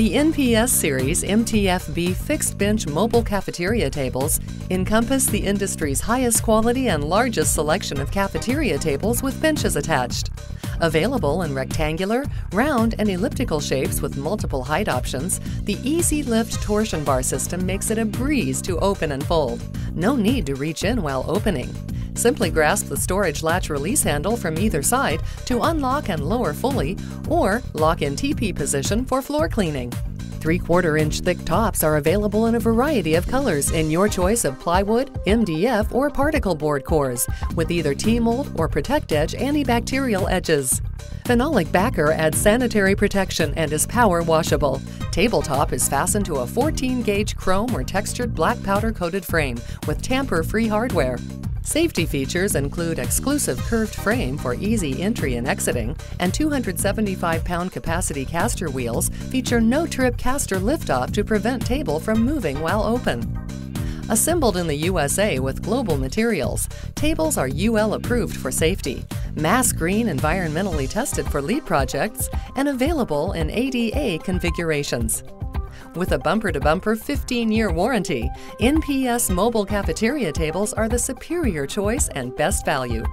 The NPS Series MTFB fixed bench mobile cafeteria tables encompass the industry's highest quality and largest selection of cafeteria tables with benches attached. Available in rectangular, round, and elliptical shapes with multiple height options, the Easy Lift torsion bar system makes it a breeze to open and fold. No need to reach in while opening. Simply grasp the storage latch release handle from either side to unlock and lower fully, or lock in TP position for floor cleaning. 3 quarter inch thick tops are available in a variety of colors in your choice of plywood, MDF, or particle board cores, with either T-mold or Protect Edge antibacterial edges. Phenolic backer adds sanitary protection and is power washable. Tabletop is fastened to a 14 gauge chrome or textured black powder coated frame with tamper free hardware. Safety features include exclusive curved frame for easy entry and exiting, and 275 pound capacity caster wheels feature no trip caster liftoff to prevent table from moving while open. Assembled in the USA with global materials, tables are UL approved for safety, MAS Green environmentally tested for LEED projects, and available in ADA configurations. With a bumper to bumper 15 year warranty, NPS mobile cafeteria tables are the superior choice and best value.